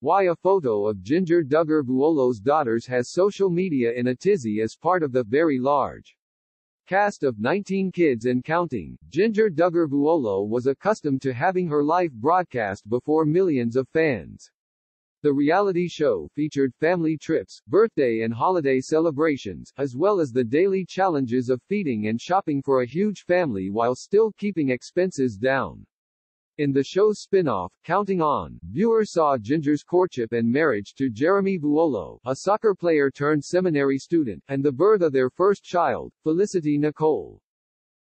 Why a photo of Jinger Duggar Vuolo's daughters has social media in a tizzy as part of the very large cast of 19 kids and counting. Jinger Duggar Vuolo was accustomed to having her life broadcast before millions of fans. The reality show featured family trips, birthday and holiday celebrations, as well as the daily challenges of feeding and shopping for a huge family while still keeping expenses down. In the show's spin-off, Counting On, viewers saw Jinger's courtship and marriage to Jeremy Vuolo, a soccer player turned seminary student, and the birth of their first child, Felicity Nicole.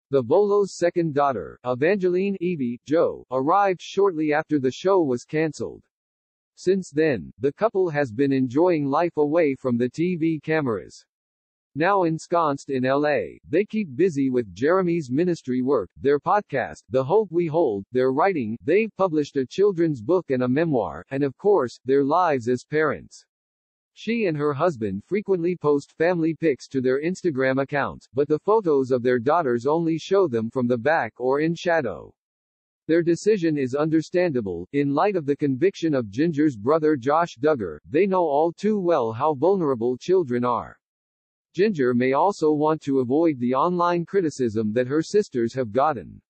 The Vuolo's second daughter, Evangeline Evie, Jo, arrived shortly after the show was cancelled. Since then, the couple has been enjoying life away from the TV cameras. Now ensconced in LA, they keep busy with Jeremy's ministry work, their podcast, The Hope We Hold, their writing, they've published a children's book and a memoir, and of course, their lives as parents. She and her husband frequently post family pics to their Instagram accounts, but the photos of their daughters only show them from the back or in shadow. Their decision is understandable, in light of the conviction of Jinger's brother Josh Duggar, they know all too well how vulnerable children are. Jinger may also want to avoid the online criticism that her sisters have gotten.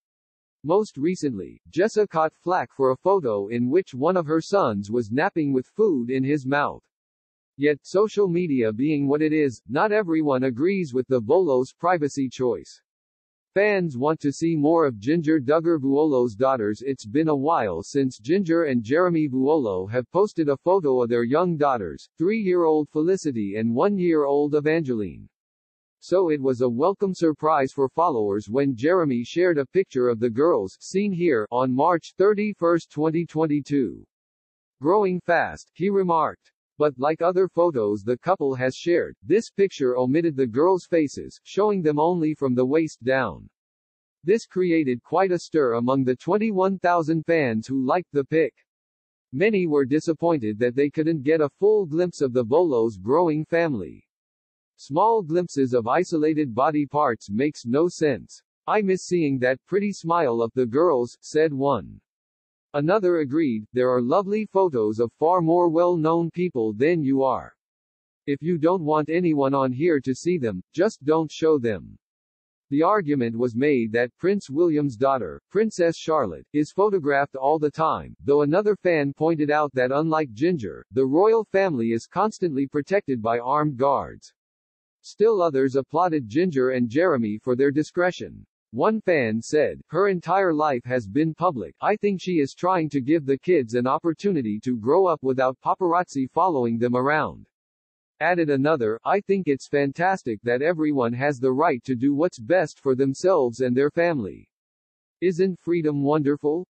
Most recently, Jessa caught flack for a photo in which one of her sons was napping with food in his mouth. Yet, social media being what it is, not everyone agrees with the Vuolo's privacy choice. Fans want to see more of Jinger Duggar Vuolo's daughters It's been a while since Jinger and Jeremy Vuolo have posted a photo of their young daughters, three-year-old Felicity and one-year-old Evangeline. So it was a welcome surprise for followers when Jeremy shared a picture of the girls, seen here, on March 31, 2022. Growing fast, he remarked. But, like other photos the couple has shared, this picture omitted the girls' faces, showing them only from the waist down. This created quite a stir among the 21,000 fans who liked the pic. Many were disappointed that they couldn't get a full glimpse of the Vuolo's growing family. Small glimpses of isolated body parts makes no sense. I miss seeing that pretty smile of the girls, said one. Another agreed, there are lovely photos of far more well-known people than you are. If you don't want anyone on here to see them, just don't show them. The argument was made that Prince William's daughter, Princess Charlotte, is photographed all the time, though another fan pointed out that unlike Jinger, the royal family is constantly protected by armed guards. Still others applauded Jinger and Jeremy for their discretion. One fan said, her entire life has been public. I think she is trying to give the kids an opportunity to grow up without paparazzi following them around. Added another, I think it's fantastic that everyone has the right to do what's best for themselves and their family. Isn't freedom wonderful?